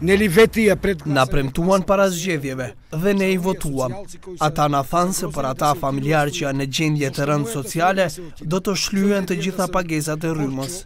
Na premtuan para zgjedhjeve dhe ne i votuam. Ata na thanë se për ata familjarë që janë në gjendje të rëndë sociale, do të shlyhen të gjitha pagesat e rrymës.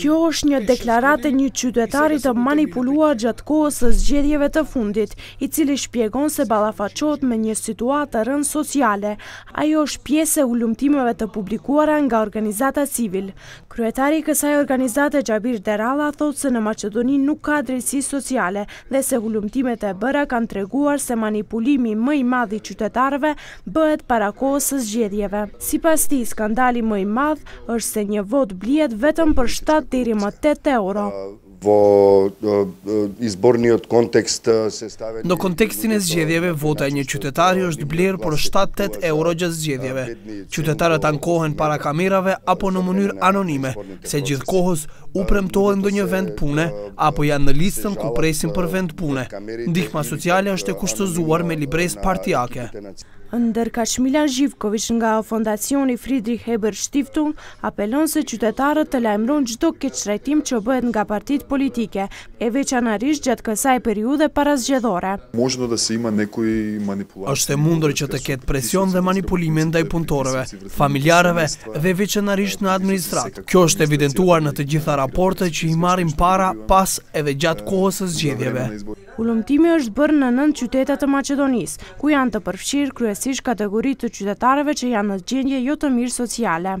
Kjo është një deklaratë e një qytetari të manipuluar gjatë kohës së zgjedhjeve të fundit, i cili shpjegon se ballafaqohet me një situatë të rëndë sociale. Ajo është pjesë e hulumtimeve të publikuara nga organizata Civil. Kryetari i kësaj organizate Xhabir Deralla thotë se në Maqedoni nuk ka drejtësi sociale dhe se hulumtimet e bëra kanë treguar se manipulimi më i madh i qytetarëve bëhet para kohës së zgjedhjeve. Sipas tij, skandali më i madh është se një votë blihet vetëm për shtatë deri më tetë euro. Në kontekstin e zgjedhjeve, vota e një qytetari është blerë për shtatë-tetë euro gjatë zgjedhjeve. Qytetarët ankohen para kamerave apo në mënyrë anonime, se gjithë kohës u premtohet ndonjë vend pune apo janë në listën ku presin për vend pune. Ndihma sociale është e kushtëzuar me librezë partiake. Ndërkaq, Milan Zhivkoviq nga Fondacioni Friedrich Ebert Stiftung apelon se qytetarët të lajmërojnë çdo keqtrajtim që bëhet nga partitë politike, e veçanërisht gjatë kësaj periudhe parazgjedhore. Është e mundur që të ketë presion dhe manipulime ndaj punëtorëve, familjarëve dhe veçanërisht në administratë. Kjo është evidentuar në të gjitha raportet që i marrim para, pas edhe gjatë kohës së zgjedhjeve. Hulumtimi është bërë në nëntë qytete të Maqedonisë, ku janë të përfshirë kryesisht kategori të qytetarëve që janë në gjendje jo të mirë sociale.